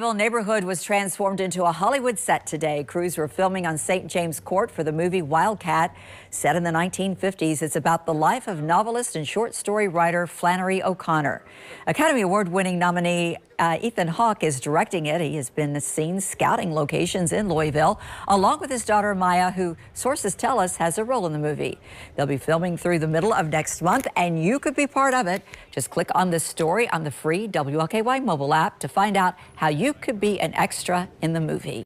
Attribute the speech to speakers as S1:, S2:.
S1: Neighborhood was transformed into a Hollywood set today. Crews were filming on St. James Court for the movie Wildcat. Set in the 1950s, it's about the life of novelist and short story writer Flannery O'Connor. Academy Award winning nominee uh, Ethan Hawke is directing it. He has been seen scouting locations in Louisville, along with his daughter Maya, who sources tell us has a role in the movie. They'll be filming through the middle of next month, and you could be part of it. Just click on this story on the free WLKY mobile app to find out how you could be an extra in the movie.